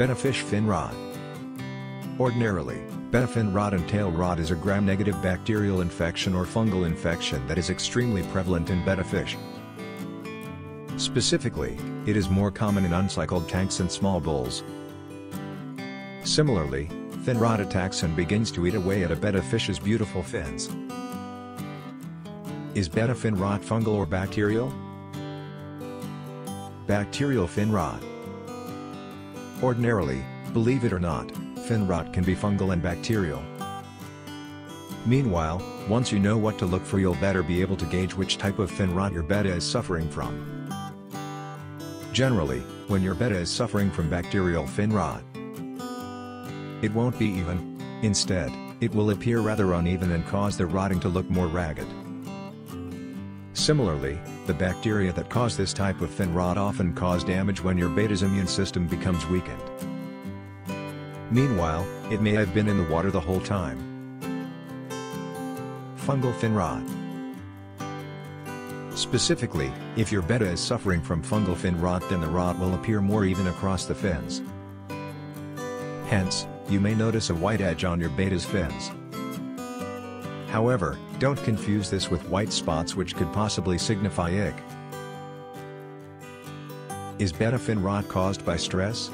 Betta fish fin rot. Ordinarily, betta fin rot and tail rot is a gram-negative bacterial infection or fungal infection that is extremely prevalent in betta fish. Specifically, it is more common in uncycled tanks and small bowls. Similarly, fin rot attacks and begins to eat away at a betta fish's beautiful fins. Is betta fin rot fungal or bacterial? Bacterial fin rot. Ordinarily, believe it or not, fin rot can be fungal and bacterial. Meanwhile, once you know what to look for you'll better be able to gauge which type of fin rot your betta is suffering from. Generally, when your betta is suffering from bacterial fin rot, it won't be even. Instead, it will appear rather uneven and cause the rotting to look more ragged. Similarly, the bacteria that cause this type of fin rot often cause damage when your betta's immune system becomes weakened. Meanwhile, it may have been in the water the whole time. Fungal fin rot. Specifically, if your betta is suffering from fungal fin rot then the rot will appear more even across the fins. Hence, you may notice a white edge on your betta's fins. However, don't confuse this with white spots which could possibly signify ick. Is betta fin rot caused by stress?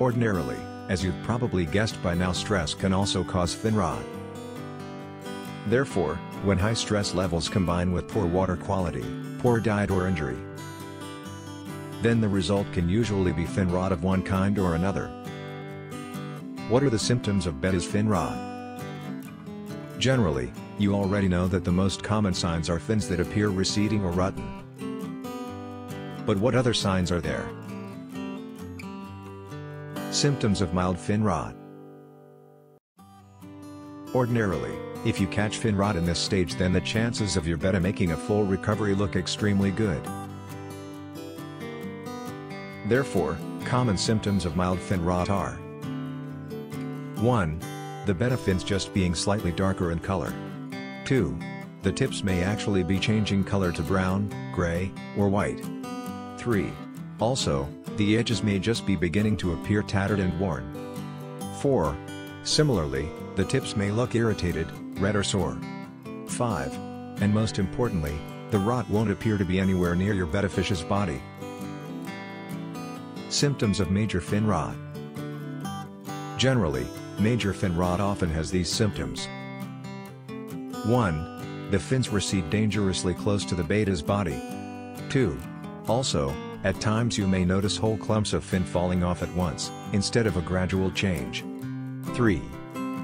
Ordinarily, as you've probably guessed by now stress can also cause fin rot. Therefore, when high stress levels combine with poor water quality, poor diet or injury, then the result can usually be fin rot of one kind or another. What are the symptoms of betta's fin rot? Generally, you already know that the most common signs are fins that appear receding or rotten. But what other signs are there? Symptoms of mild fin rot. Ordinarily, if you catch fin rot in this stage then the chances of your betta making a full recovery look extremely good. Therefore, common symptoms of mild fin rot are 1. The betta fins just being slightly darker in color. 2. The tips may actually be changing color to brown, gray, or white. 3. Also, the edges may just be beginning to appear tattered and worn. 4. Similarly, the tips may look irritated, red or sore. 5. And most importantly, the rot won't appear to be anywhere near your betta fish's body. Symptoms of major fin rot. Generally, major fin rot often has these symptoms. 1. The fins recede dangerously close to the betta's body. 2. Also, at times you may notice whole clumps of fin falling off at once, instead of a gradual change. 3.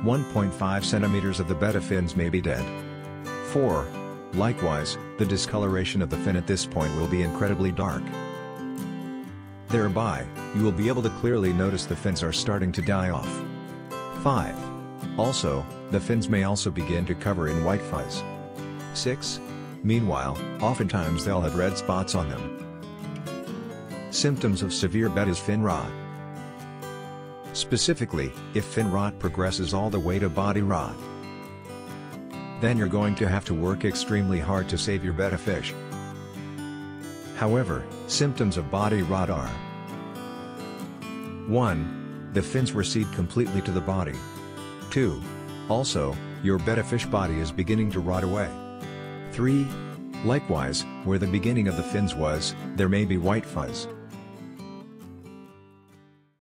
1.5 centimeters of the betta fins may be dead. 4. Likewise, the discoloration of the fin at this point will be incredibly dark. Thereby, you will be able to clearly notice the fins are starting to die off. 5. Also, the fins may also begin to cover in white fuzz. 6. Meanwhile, oftentimes they'll have red spots on them. Symptoms of severe betta's fin rot. Specifically, if fin rot progresses all the way to body rot, then you're going to have to work extremely hard to save your betta fish. However, symptoms of body rot are 1. The fins recede completely to the body. 2. Also, your betta fish body is beginning to rot away. 3. Likewise, where the beginning of the fins was, there may be white fuzz.